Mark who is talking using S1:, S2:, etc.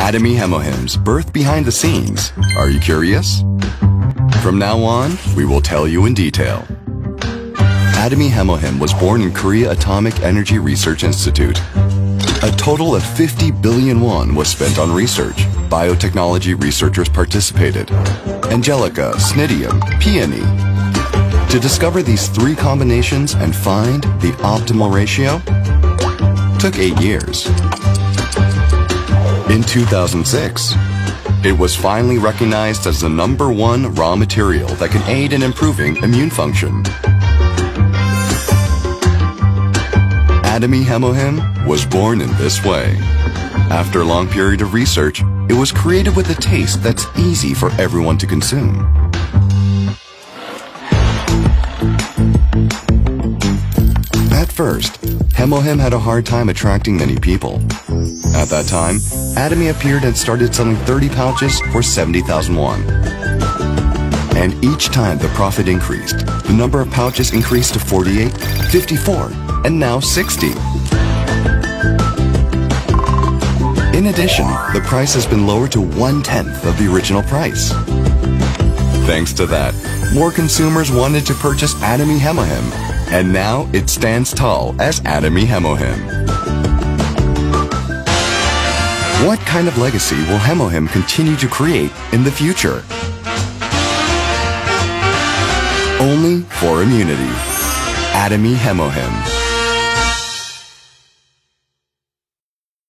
S1: Atomy Hemohim's birth behind the scenes. Are you curious? From now on, we will tell you in detail. Atomy Hemohim was born in Korea Atomic Energy Research Institute. A total of 50 billion won was spent on research. Biotechnology researchers participated. Angelica, Cnidium, Peony. To discover these three combinations and find the optimal ratio took eight years. In 2006, it was finally recognized as the number one raw material that can aid in improving immune function. Atomy Hemohim was born in this way. After a long period of research, it was created with a taste that's easy for everyone to consume. First, Hemohim had a hard time attracting many people. At that time, Atomy appeared and started selling 30 pouches for 70,000 won. And each time the profit increased, the number of pouches increased to 48, 54, and now 60. In addition, the price has been lowered to one-tenth of the original price. Thanks to that, more consumers wanted to purchase Atomy Hemohim, and now it stands tall as Atomy Hemohim. What kind of legacy will Hemohim continue to create in the future? Only for immunity. Atomy Hemohim.